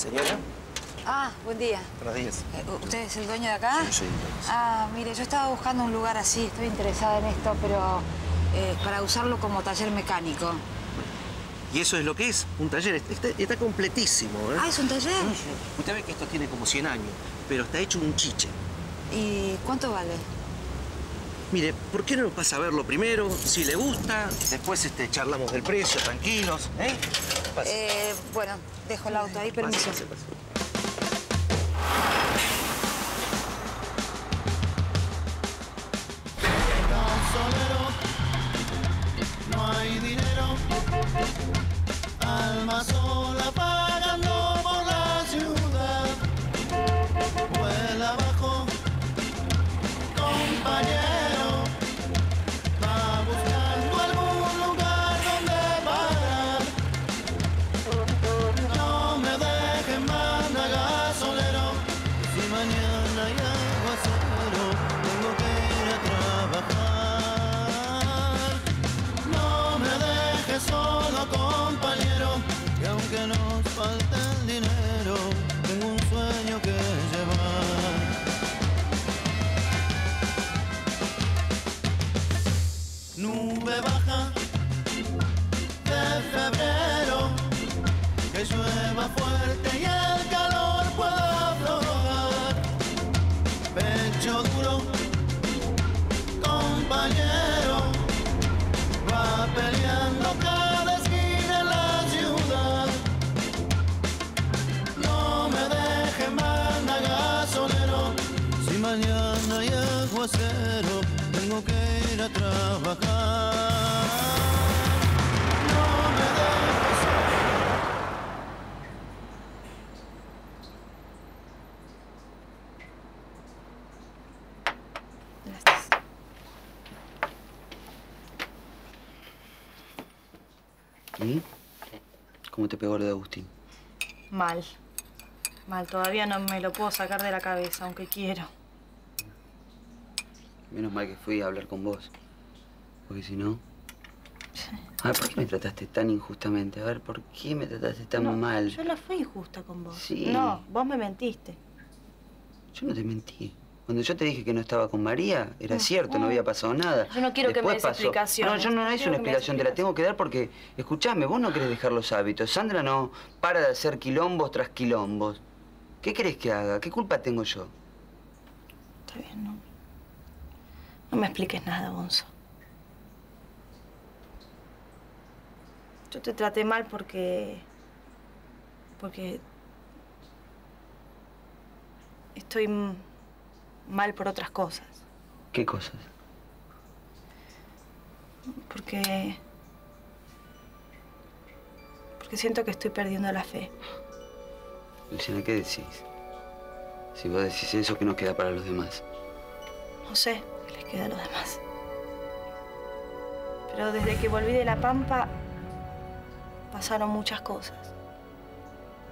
Señora. Ah, buen día. Buenos días. Eh, ¿Usted es el dueño de acá? Sí, soy el dueño. Ah, mire, yo estaba buscando un lugar así, estoy interesada en esto, pero eh, para usarlo como taller mecánico. Y eso es lo que es, un taller. Está, está completísimo, ¿eh? Ah, ¿es un taller? Usted ve que esto tiene como 100 años, pero está hecho un chiche. ¿Y cuánto vale? Mire, ¿por qué no nos pasa a verlo primero? Si le gusta, después este, charlamos del precio, tranquilos, ¿eh? Pase. Eh, bueno, dejo el auto ahí, permiso. Pase, pase, pase. Solero, no hay dinero, alma sola mañana hay aguacero, tengo que ir a trabajar. Tengo que ir a trabajar. No me dejes ¿Y? ¿Cómo te pegó lo de Agustín? Mal. Mal, todavía no me lo puedo sacar de la cabeza, aunque quiero. Menos mal que fui a hablar con vos. Porque si no... A ver, ¿por qué me trataste tan injustamente? A ver, ¿por qué me trataste tan No, mal? Yo no fui injusta con vos. Sí. No, vos me mentiste. Yo no te mentí. Cuando yo te dije que no estaba con María, era cierto, no había pasado nada. Yo no quiero que me des pasó. explicaciones. No, yo no Quiero hice una explicación, te la tengo que dar porque, escuchame, vos no querés dejar los hábitos. Sandra no para de hacer quilombos tras quilombos. ¿Qué querés que haga? ¿Qué culpa tengo yo? Está bien, no. No me expliques nada, Gonzo. Yo te traté mal porque. porque. estoy mal por otras cosas. ¿Qué cosas? Porque. porque siento que estoy perdiendo la fe. Luciana, ¿qué decís? Si vos decís eso, ¿qué nos queda para los demás? No sé les queda a los demás. Pero desde que volví de La Pampa pasaron muchas cosas.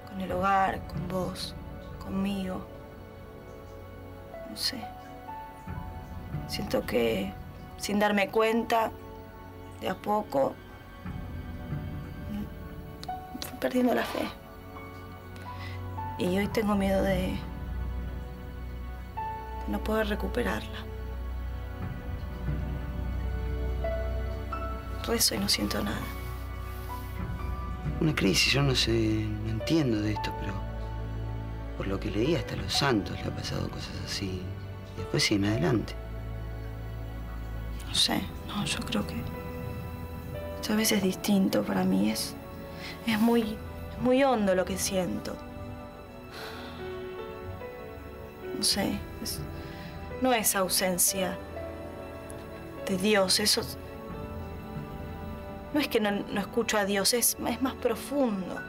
Con el hogar, con vos, conmigo. No sé. Siento que sin darme cuenta, de a poco, fui perdiendo la fe. Y hoy tengo miedo de no poder recuperarla. Rezo y no siento nada. Una crisis, yo no sé, no entiendo de esto, pero por lo que leí hasta los santos le ha pasado cosas así. Y después siguen adelante. No sé, no, yo creo que esta vez es distinto para mí. Es, es muy, es muy hondo lo que siento. No sé, es- no es ausencia de Dios, eso es- no es que no, no escucho a Dios, es, es más profundo.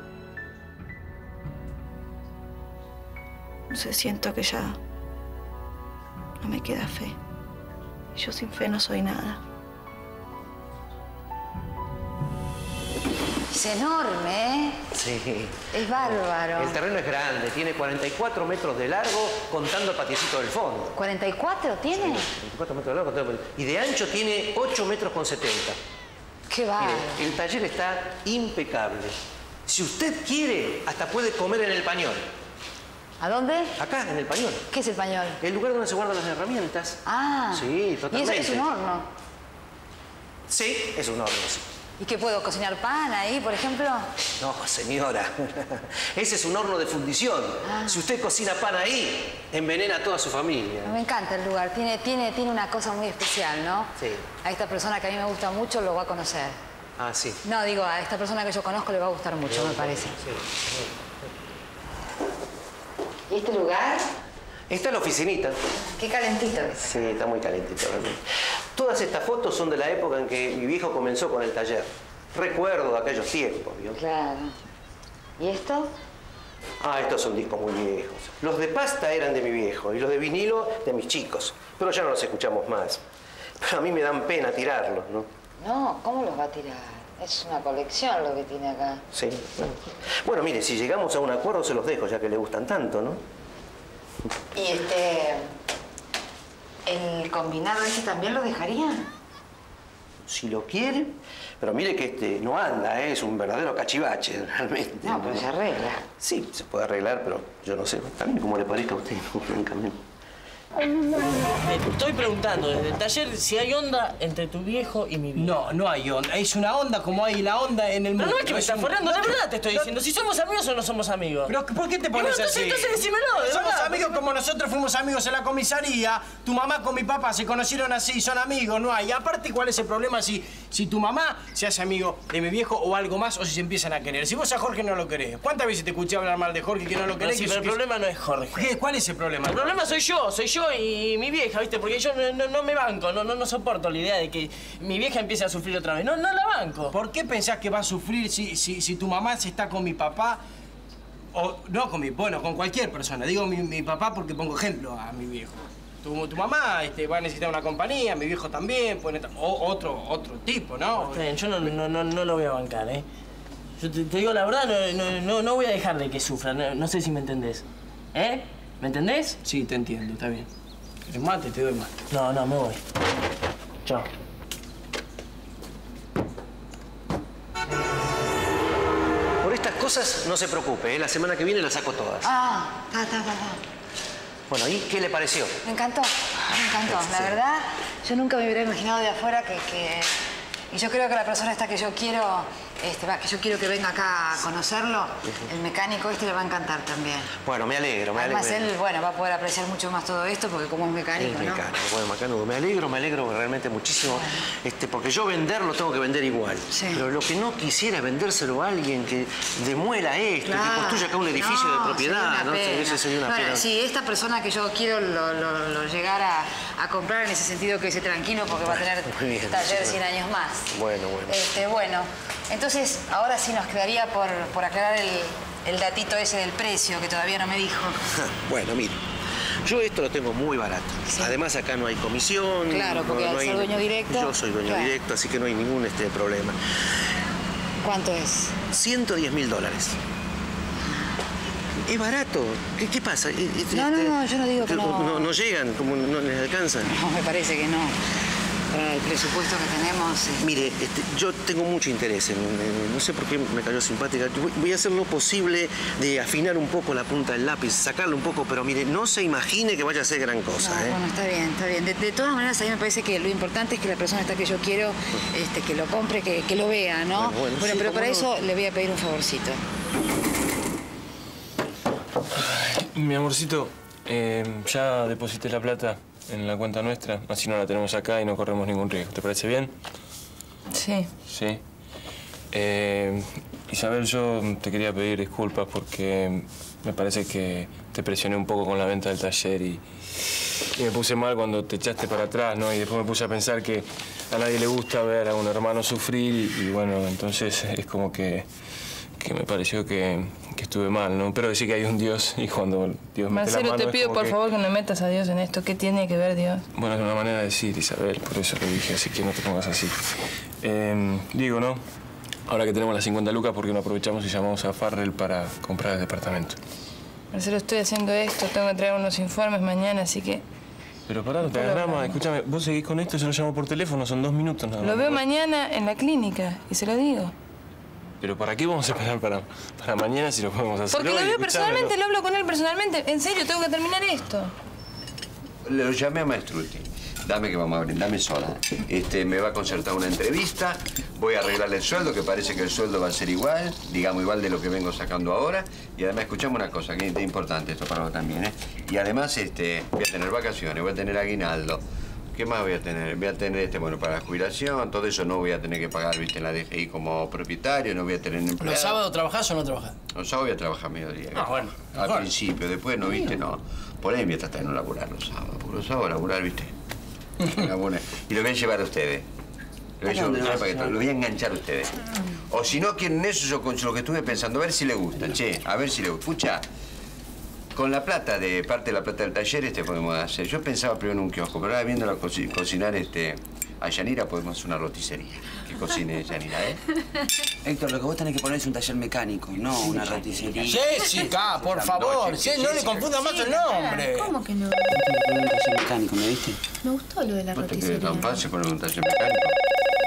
No sé, siento que ya no me queda fe. Y yo sin fe no soy nada. Es enorme, ¿eh? Sí. Es bárbaro. El terreno es grande, tiene 44 metros de largo contando el patiecito del fondo. ¿44 tiene? 44 metros de largo contando el- Y de ancho tiene 8 metros con 70. Qué. Mire, el taller está impecable. Si usted quiere, hasta puede comer en el pañol. ¿A dónde? Acá, en el pañol. ¿Qué es el pañol? El lugar donde se guardan las herramientas. Ah. Sí, totalmente. ¿Y eso es un horno? Sí, es un horno, sí. ¿Y qué puedo cocinar pan ahí, por ejemplo? No, señora. Ese es un horno de fundición. Ah. Si usted cocina pan ahí, envenena a toda su familia. Me encanta el lugar, tiene, tiene, tiene una cosa muy especial, ¿no? Sí. A esta persona que a mí me gusta mucho lo va a conocer. Ah, sí. No, digo, a esta persona que yo conozco le va a gustar mucho, me parece. ¿Y este lugar? Esta es la oficinita. Qué calentito que está. Sí, está muy calentito realmente. Todas estas fotos son de la época en que mi viejo comenzó con el taller. Recuerdo de aquellos tiempos, ¿vio? Claro. ¿Y esto? Ah, estos son discos muy viejos. Los de pasta eran de mi viejo y los de vinilo de mis chicos. Pero ya no los escuchamos más. Pero a mí me dan pena tirarlos, ¿no? No, ¿cómo los va a tirar? Es una colección lo que tiene acá. Sí. Bueno. Bueno, mire, si llegamos a un acuerdo se los dejo, ya que le gustan tanto, ¿no? ¿Y este... el combinado ese también lo dejarían? Si lo quiere. Pero mire que este no anda, ¿eh? es un verdadero cachivache, realmente. No, pero se arregla. Sí, se puede arreglar, pero yo no sé. También como le parezca a usted, francamente. Me estoy preguntando desde el taller si hay onda entre tu viejo y mi viejo. No, no hay onda. Es una onda como hay la onda en el mundo. Pero no es que me Es estás un- forrando, no la te- verdad te estoy no- diciendo. Si somos amigos o no somos amigos. Pero ¿por qué te pones entonces- así? entonces decímelo, de Somos verdad. amigos como nosotros fuimos amigos en la comisaría. Tu mamá con mi papá se conocieron así, son amigos, no hay. Aparte, ¿cuál es el problema si, si tu mamá se hace amigo de mi viejo o algo más o si se empiezan a querer? Si vos a Jorge no lo querés, ¿cuántas veces te escuché hablar mal de Jorge que no lo No, querés? sí, pero el que- problema no es Jorge. ¿Qué? ¿Cuál es el problema? El problema soy yo, soy yo y mi vieja, ¿viste? Porque yo no, no- me banco, no, no, no soporto la idea de que mi vieja empiece a sufrir otra vez. No, no la banco. ¿Por qué pensás que va a sufrir si, si, si tu mamá se está con mi papá? O no con mi, bueno, con cualquier persona. Digo mi, mi papá porque pongo ejemplo a mi viejo. Tu, tu mamá este, va a necesitar una compañía, mi viejo también, puede o, otro, otro tipo, ¿no? Bien, yo no, no, no, no lo voy a bancar, ¿eh? Yo te, te digo la verdad, no, no, no, no voy a dejar de que sufra. No, no sé si me entendés. ¿Eh? ¿Me entendés? Sí, te entiendo, está bien. ¿Querés mate? Te doy mate. No, no, me voy. Chao. Por estas cosas no se preocupe, ¿eh? la semana que viene las saco todas. Ah, ta, ta, ta, ta. Bueno, ¿y qué le pareció? Me encantó, me encantó. La verdad, yo nunca me hubiera imaginado de afuera que, que- Y yo creo que la persona esta que yo quiero, este, va, que yo quiero que venga acá a conocerlo, el mecánico este le va a encantar también. Bueno, me alegro, me Además, alegro. él, bueno, va a poder apreciar mucho más todo esto porque como es Es mecánico, ¿no? mecánico, bueno, macanudo. Me alegro, me alegro realmente muchísimo. Este, porque yo venderlo tengo que vender igual. Sí. Pero lo que no quisiera es vendérselo a alguien que demuela esto, que construya acá un edificio de propiedad, sería una ¿no? pena. Eso sería una Bueno, pena. Si esta persona que yo quiero lo, lo- lo llegara a comprar en ese sentido que esté tranquilo porque va a tener bien, taller sí, 100 años más. Bueno, bueno. Este, bueno, entonces ahora sí nos quedaría por, por aclarar el, el datito ese del precio que todavía no me dijo. Bueno, mire. Yo esto lo tengo muy barato. Sí. Además acá no hay comisión. Claro, porque al ser dueño directo, Yo soy dueño claro. directo, así que no hay ningún este, problema. ¿Cuánto es? 110 mil dólares. Es barato. ¿Qué, qué pasa? Eh, eh, No, no, este, no, yo no digo que no. no. no llegan, como no les alcanzan. No, me parece que no. Para el presupuesto que tenemos. eh, Mire, este, yo tengo mucho interés en, en- no sé por qué me cayó simpática. Voy, voy a hacer lo posible de afinar un poco la punta del lápiz, sacarlo un poco, pero mire, no se imagine que vaya a ser gran cosa, No, ¿eh? Bueno, está bien, está bien. De, de todas maneras, a mí me parece que lo importante es que la persona esta que yo quiero, este, que lo compre, que, que lo vea, ¿no? Bueno, bueno, sí, pero para no. eso le voy a pedir un favorcito. Mi amorcito, eh, ya deposité la plata en la cuenta nuestra, así no la tenemos acá y no corremos ningún riesgo. ¿Te parece bien? Sí. Sí. Eh, Isabel, yo te quería pedir disculpas porque me parece que te presioné un poco con la venta del taller y, y me puse mal cuando te echaste para atrás, ¿no? Y después me puse a pensar que a nadie le gusta ver a un hermano sufrir y, y bueno, entonces es como que, que me pareció que, que estuve mal, ¿no? Pero decir que hay un Dios y cuando Dios mete la Marcelo, mano te pido por que- favor que no metas a Dios en esto. ¿Qué tiene que ver Dios? bueno, es una manera de decir, Isabel, por eso lo dije, así que no te pongas así. Eh, digo, ¿no? Ahora que tenemos las 50 lucas, ¿por qué no aprovechamos y llamamos a Farrell para comprar el departamento? Marcelo, estoy haciendo esto, tengo que traer unos informes mañana, así que Pero pará, no te hagas drama. Escúchame, vos seguís con esto, yo lo llamo por teléfono, son dos minutos nada más. lo veo mañana en la clínica y se lo digo. Pero ¿para qué vamos a esperar para, para mañana si lo podemos hacer Porque lo veo personalmente, no- lo hablo con él personalmente. En serio, tengo que terminar esto. Lo llamé a Maestruti. Dame que vamos a abrir, dame sola. Este, me va a concertar una entrevista, voy a arreglarle el sueldo, que parece que el sueldo va a ser igual, digamos igual de lo que vengo sacando ahora. Y además, escuchame una cosa, que es importante esto para vos también, ¿eh? Y además, este, voy a tener vacaciones, voy a tener aguinaldo. ¿Qué más voy a tener? Voy a tener, este, bueno, para la jubilación, todo eso no voy a tener que pagar, viste, en la DGI como propietario, no voy a tener empleado. ¿Los sábados trabajás o no trabajás? Los sábados voy a trabajar mediodía. Ah, bueno, Al mejor. principio, después no, viste, no. Por ahí voy a tratar de no laburar los sábados. Porque los sábados laburar, viste. Laburar. y lo voy a llevar a ustedes. Lo voy a, llevar para que lo voy a enganchar a ustedes. O si no quieren eso, yo con lo que estuve pensando, a ver si le gusta, che, a ver si le gusta. Escucha, con la plata, de parte de la plata del taller, este podemos hacer. Yo pensaba primero en un kiosco, pero ahora viéndola coci- cocinar este, a Yanira, podemos hacer una roticería. Que cocine Yanira, ¿eh? Héctor, lo que vos tenés que poner es un taller mecánico, no una roticería. Jessica, por favor, sí, no le confundas más el nombre. ¿Cómo que no? Tenés que poner un taller mecánico, ¿me viste? Me gustó lo de la ¿Vos te crees tan fácil poner un taller mecánico?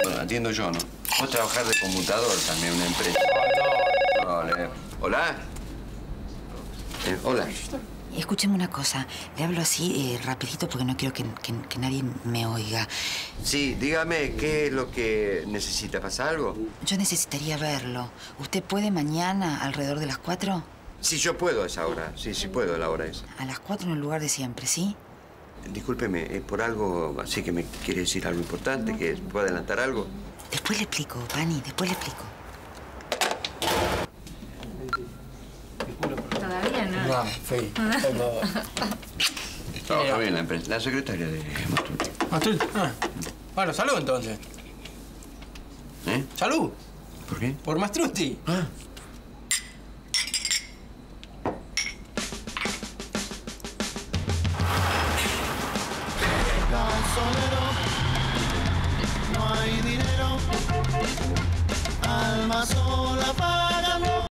Bueno, atiendo yo, ¿no? Vos trabajar de conmutador también, una empresa. Hola. ¿Hola? Eh, hola. Escúcheme una cosa, le hablo así eh, rapidito porque no quiero que, que- que nadie me oiga. Sí, dígame, ¿qué es lo que necesita? ¿Pasa algo? Yo necesitaría verlo. ¿Usted puede mañana alrededor de las cuatro? Sí, yo puedo a esa hora. Sí, sí puedo a la hora esa. A las cuatro en el lugar de siempre, ¿sí? Discúlpeme, ¿es por algo así que me quiere decir algo importante? ¿Que puedo adelantar algo? Después le explico, Pani, después le explico. No. No, fui. Trabaja bien la empresa. La secretaria de Mastruti. Mastruti. Ah. Bueno, salud entonces. ¿Eh? Salud. ¿Por qué? Por Mastruti. gasolero,